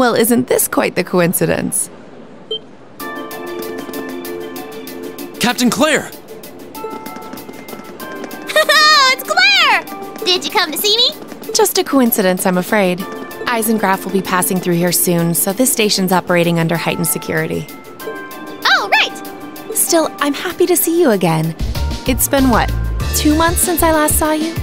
well, isn't this quite the coincidence? Captain Claire! it's Claire! Did you come to see me? Just a coincidence, I'm afraid. Eisengraf will be passing through here soon, so this station's operating under heightened security. Oh, right! Still, I'm happy to see you again. It's been what, two months since I last saw you?